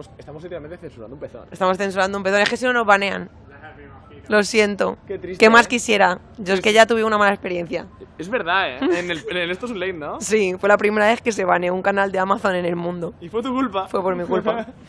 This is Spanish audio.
estamos, estamos literalmente censurando un pezón. Estamos censurando un pezón, es que si no nos banean. Lo siento. Qué triste, ¿Qué más ¿eh? quisiera? Yo es que ya tuve una mala experiencia. Es verdad, ¿eh? En el, en el Esto es un late, ¿no? Sí, fue la primera vez que se baneó un canal de Amazon en el mundo. Y fue tu culpa. Fue por mi culpa.